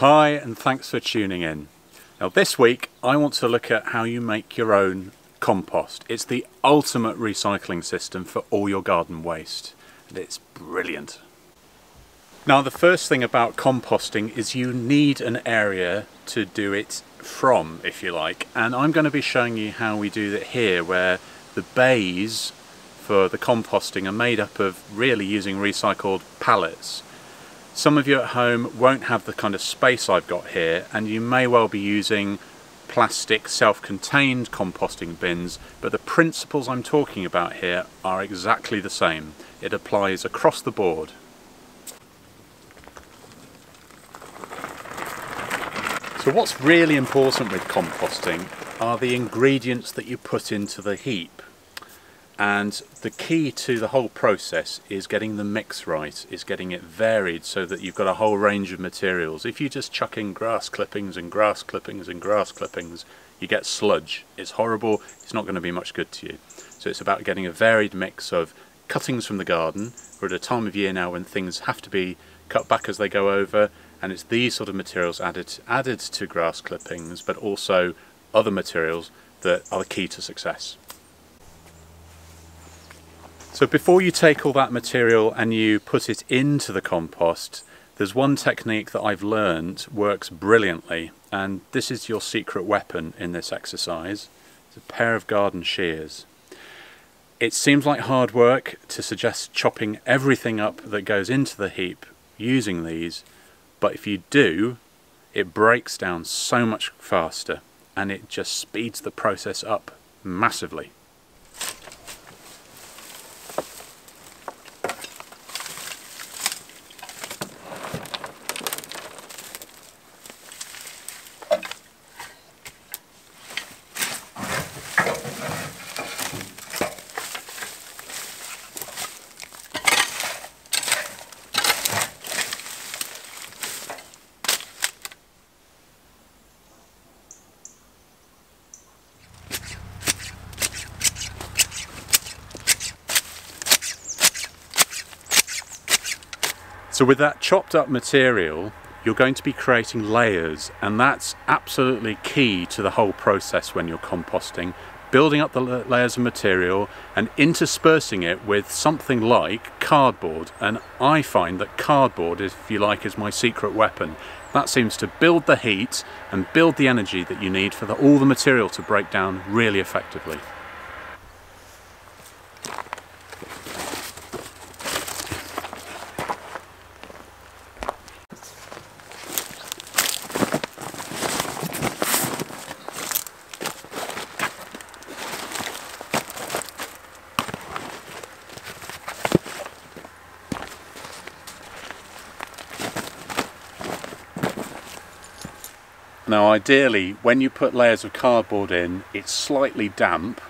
Hi and thanks for tuning in. Now this week I want to look at how you make your own compost. It's the ultimate recycling system for all your garden waste and it's brilliant. Now the first thing about composting is you need an area to do it from if you like and I'm going to be showing you how we do that here where the bays for the composting are made up of really using recycled pallets some of you at home won't have the kind of space I've got here and you may well be using plastic self-contained composting bins but the principles I'm talking about here are exactly the same. It applies across the board. So what's really important with composting are the ingredients that you put into the heap and the key to the whole process is getting the mix right, is getting it varied so that you've got a whole range of materials. If you just chuck in grass clippings and grass clippings and grass clippings, you get sludge. It's horrible, it's not going to be much good to you. So it's about getting a varied mix of cuttings from the garden. We're at a time of year now when things have to be cut back as they go over, and it's these sort of materials added, added to grass clippings, but also other materials that are the key to success. So before you take all that material and you put it into the compost, there's one technique that I've learned works brilliantly and this is your secret weapon in this exercise. It's a pair of garden shears. It seems like hard work to suggest chopping everything up that goes into the heap using these, but if you do, it breaks down so much faster and it just speeds the process up massively. So with that chopped up material, you're going to be creating layers and that's absolutely key to the whole process when you're composting. Building up the layers of material and interspersing it with something like cardboard. And I find that cardboard, if you like, is my secret weapon. That seems to build the heat and build the energy that you need for the, all the material to break down really effectively. Now ideally when you put layers of cardboard in it's slightly damp.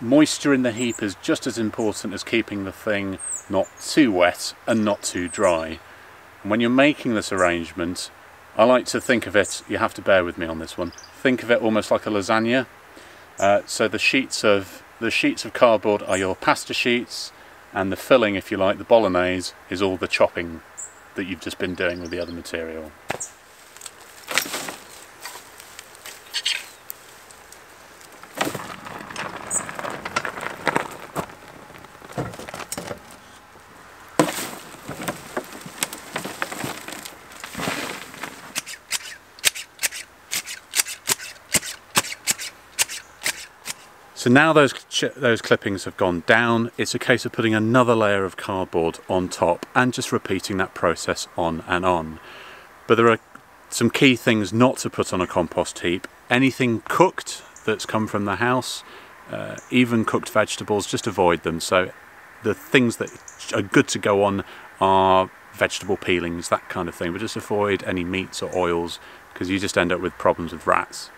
Moisture in the heap is just as important as keeping the thing not too wet and not too dry. And when you're making this arrangement I like to think of it, you have to bear with me on this one, think of it almost like a lasagna. Uh, so the sheets of the sheets of cardboard are your pasta sheets and the filling if you like, the bolognese, is all the chopping that you've just been doing with the other material. So now those, those clippings have gone down, it's a case of putting another layer of cardboard on top and just repeating that process on and on. But there are some key things not to put on a compost heap. Anything cooked that's come from the house, uh, even cooked vegetables, just avoid them. So the things that are good to go on are vegetable peelings, that kind of thing, but just avoid any meats or oils because you just end up with problems with rats.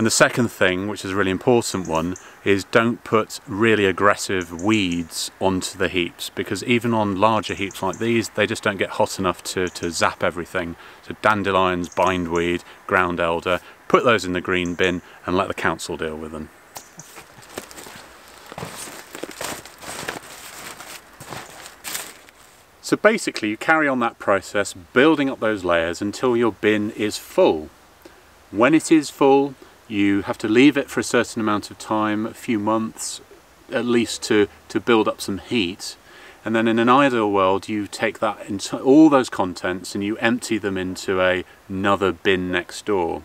And the second thing, which is a really important one, is don't put really aggressive weeds onto the heaps because even on larger heaps like these, they just don't get hot enough to, to zap everything. So dandelions, bindweed, ground elder, put those in the green bin and let the council deal with them. So basically you carry on that process, building up those layers until your bin is full. When it is full, you have to leave it for a certain amount of time, a few months at least to, to build up some heat. And then in an ideal world, you take that into all those contents and you empty them into a, another bin next door.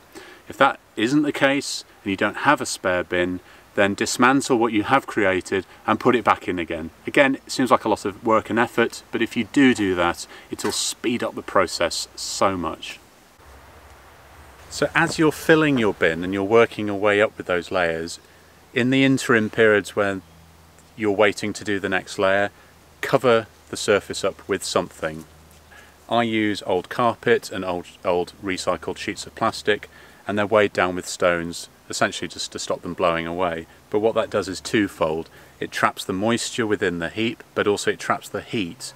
If that isn't the case and you don't have a spare bin, then dismantle what you have created and put it back in again. Again, it seems like a lot of work and effort, but if you do do that, it'll speed up the process so much. So as you're filling your bin and you're working your way up with those layers, in the interim periods when you're waiting to do the next layer, cover the surface up with something. I use old carpet and old, old recycled sheets of plastic and they're weighed down with stones essentially just to stop them blowing away. But what that does is twofold. It traps the moisture within the heap, but also it traps the heat.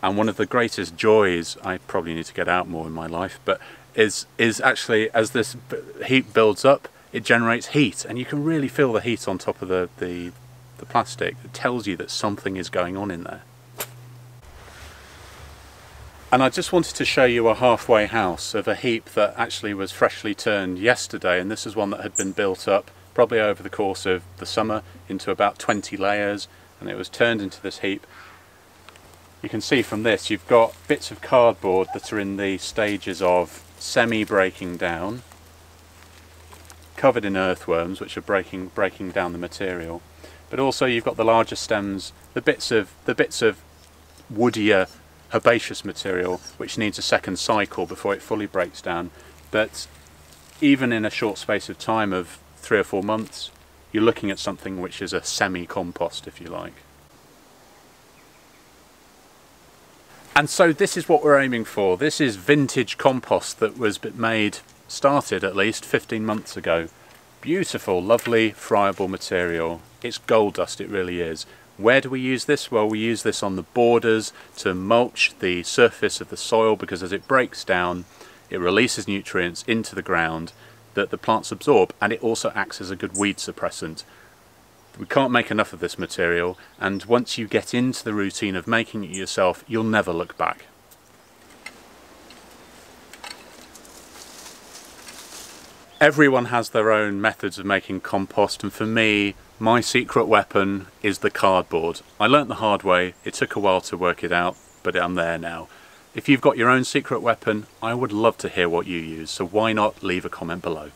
And one of the greatest joys, I probably need to get out more in my life, but is, is actually as this heat builds up, it generates heat and you can really feel the heat on top of the, the, the plastic. It tells you that something is going on in there. And I just wanted to show you a halfway house of a heap that actually was freshly turned yesterday and this is one that had been built up probably over the course of the summer into about 20 layers and it was turned into this heap. You can see from this you've got bits of cardboard that are in the stages of semi-breaking down covered in earthworms which are breaking breaking down the material but also you've got the larger stems the bits of the bits of woodier herbaceous material which needs a second cycle before it fully breaks down. But even in a short space of time of three or four months, you're looking at something which is a semi-compost, if you like. And so this is what we're aiming for. This is vintage compost that was made, started at least 15 months ago. Beautiful, lovely, friable material. It's gold dust, it really is. Where do we use this? Well, we use this on the borders to mulch the surface of the soil because as it breaks down, it releases nutrients into the ground that the plants absorb and it also acts as a good weed suppressant. We can't make enough of this material and once you get into the routine of making it yourself, you'll never look back. Everyone has their own methods of making compost and for me my secret weapon is the cardboard. I learnt the hard way, it took a while to work it out, but I'm there now. If you've got your own secret weapon, I would love to hear what you use, so why not leave a comment below.